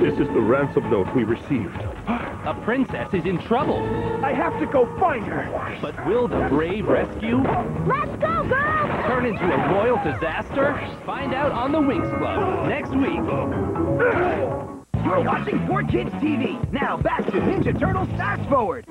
This is the ransom note we received. A princess is in trouble. I have to go find her. But will the brave rescue Let's go, girls! turn into a royal disaster? Find out on the Winx Club next week. You're watching 4Kids TV. Now back to Ninja Turtles Fast Forward.